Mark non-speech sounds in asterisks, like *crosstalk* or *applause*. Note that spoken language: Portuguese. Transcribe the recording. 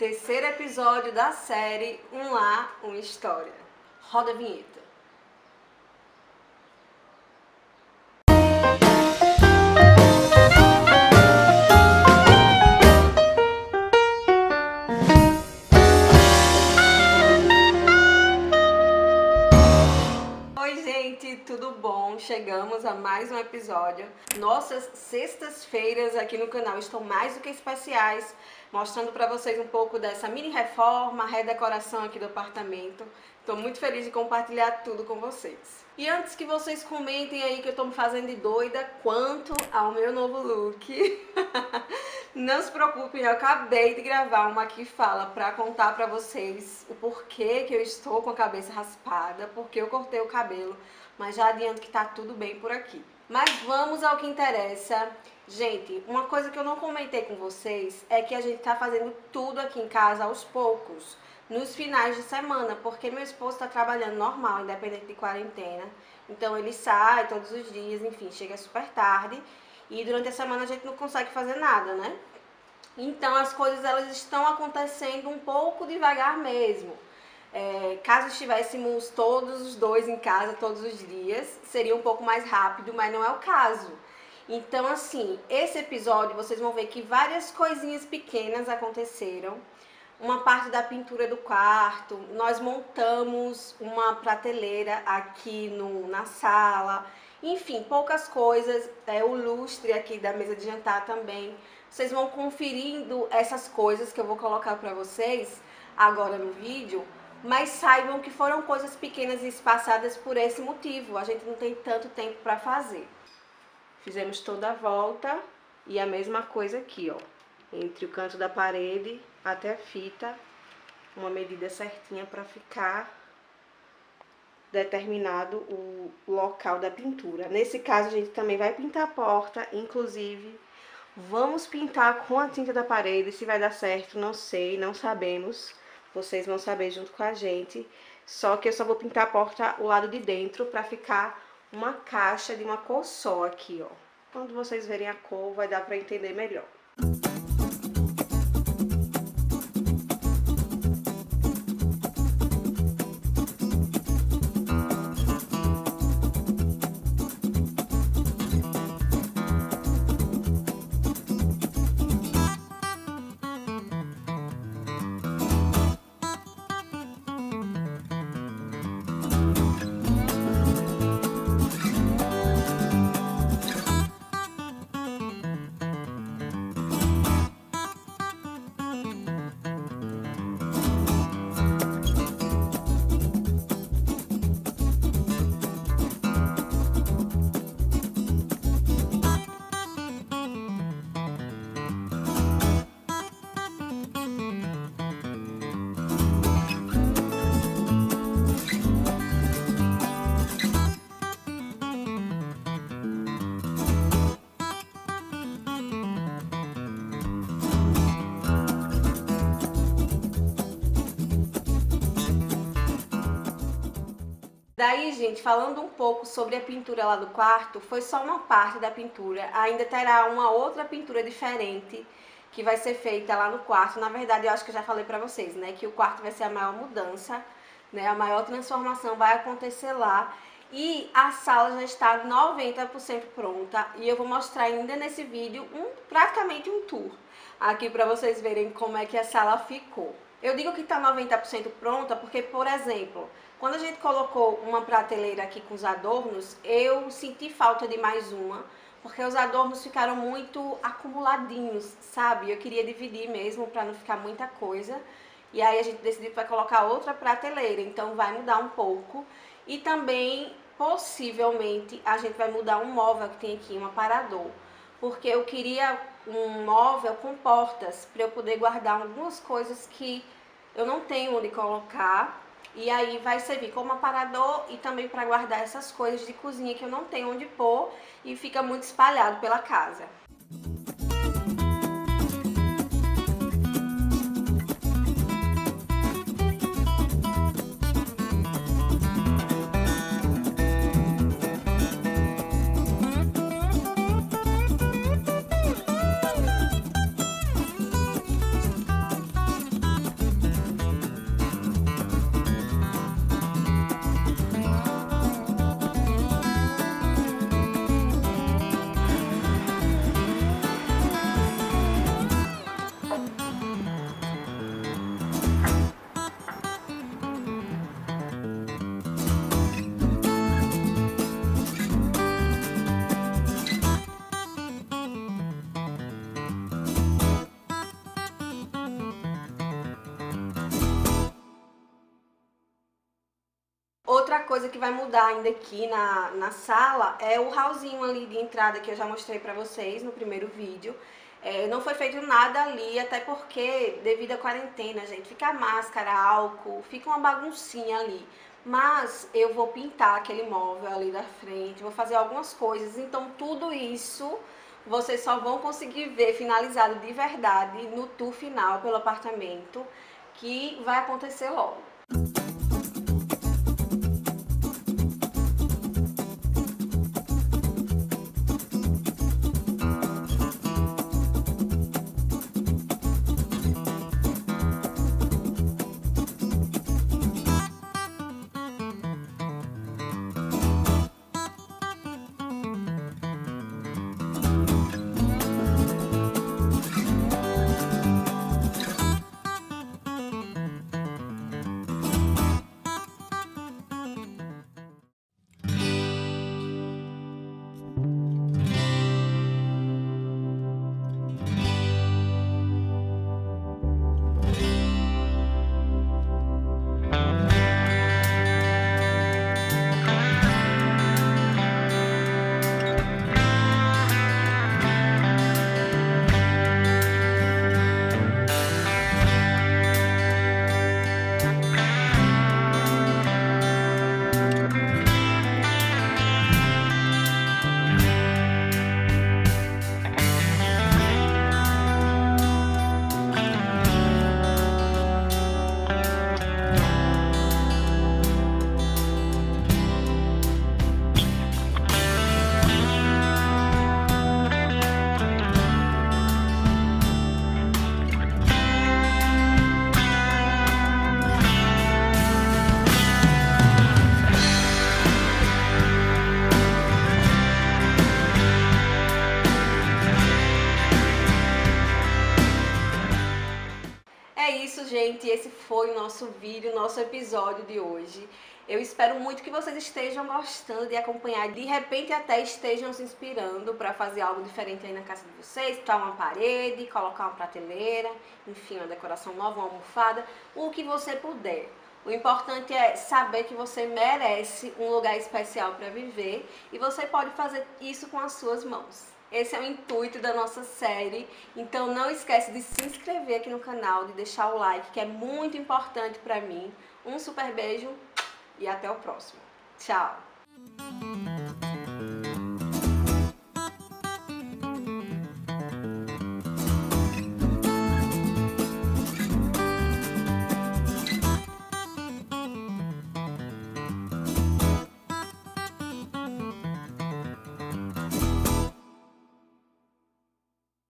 terceiro episódio da série Um Lá, Uma História. Roda a vinheta. Oi, gente, tudo bom? Chegamos a mais um episódio. Nossas sextas-feiras aqui no canal estão mais do que especiais, mostrando para vocês um pouco dessa mini reforma, redecoração aqui do apartamento. Estou muito feliz de compartilhar tudo com vocês. E antes que vocês comentem aí que eu estou me fazendo de doida quanto ao meu novo look, *laughs* não se preocupem, eu acabei de gravar uma aqui fala para contar para vocês o porquê que eu estou com a cabeça raspada, porque eu cortei o cabelo, mas já adianto que tá tudo bem por aqui. Mas vamos ao que interessa. Gente, uma coisa que eu não comentei com vocês é que a gente tá fazendo tudo aqui em casa aos poucos, nos finais de semana, porque meu esposo tá trabalhando normal, independente de quarentena. Então ele sai todos os dias, enfim, chega super tarde e durante a semana a gente não consegue fazer nada, né? Então as coisas elas estão acontecendo um pouco devagar mesmo. É, caso estivéssemos todos os dois em casa todos os dias, seria um pouco mais rápido, mas não é o caso. Então, assim, esse episódio vocês vão ver que várias coisinhas pequenas aconteceram. Uma parte da pintura do quarto, nós montamos uma prateleira aqui no, na sala. Enfim, poucas coisas. É, o lustre aqui da mesa de jantar também. Vocês vão conferindo essas coisas que eu vou colocar para vocês agora no vídeo mas saibam que foram coisas pequenas e espaçadas por esse motivo. A gente não tem tanto tempo para fazer. Fizemos toda a volta e a mesma coisa aqui, ó. Entre o canto da parede até a fita, uma medida certinha para ficar determinado o local da pintura. Nesse caso, a gente também vai pintar a porta, inclusive vamos pintar com a tinta da parede. Se vai dar certo, não sei, não sabemos. Vocês vão saber junto com a gente. Só que eu só vou pintar a porta o lado de dentro para ficar uma caixa de uma cor só aqui, ó. Quando vocês verem a cor, vai dar para entender melhor. Daí, gente, falando um pouco sobre a pintura lá do quarto, foi só uma parte da pintura. Ainda terá uma outra pintura diferente que vai ser feita lá no quarto. Na verdade, eu acho que eu já falei pra vocês, né? Que o quarto vai ser a maior mudança, né? A maior transformação vai acontecer lá. E a sala já está 90% pronta. E eu vou mostrar ainda nesse vídeo um, praticamente um tour aqui pra vocês verem como é que a sala ficou. Eu digo que está 90% pronta porque, por exemplo, quando a gente colocou uma prateleira aqui com os adornos, eu senti falta de mais uma, porque os adornos ficaram muito acumuladinhos, sabe? Eu queria dividir mesmo para não ficar muita coisa. E aí a gente decidiu que vai colocar outra prateleira, então vai mudar um pouco. E também, possivelmente, a gente vai mudar um móvel que tem aqui, um aparador. Porque eu queria um móvel com portas, para eu poder guardar algumas coisas que eu não tenho onde colocar e aí vai servir como aparador e também para guardar essas coisas de cozinha que eu não tenho onde pôr e fica muito espalhado pela casa. Coisa que vai mudar ainda aqui na, na sala é o hallzinho ali de entrada que eu já mostrei pra vocês no primeiro vídeo. É, não foi feito nada ali, até porque devido à quarentena, gente, fica máscara, álcool, fica uma baguncinha ali. Mas eu vou pintar aquele móvel ali da frente, vou fazer algumas coisas, então tudo isso vocês só vão conseguir ver finalizado de verdade no tour final pelo apartamento, que vai acontecer logo. Gente, esse foi o nosso vídeo, nosso episódio de hoje. Eu espero muito que vocês estejam gostando de acompanhar, de repente até estejam se inspirando para fazer algo diferente aí na casa de vocês, pintar uma parede, colocar uma prateleira, enfim, uma decoração nova, uma almofada, o que você puder. O importante é saber que você merece um lugar especial para viver e você pode fazer isso com as suas mãos. Esse é o intuito da nossa série, então não esquece de se inscrever aqui no canal, de deixar o like, que é muito importante para mim. Um super beijo e até o próximo. Tchau!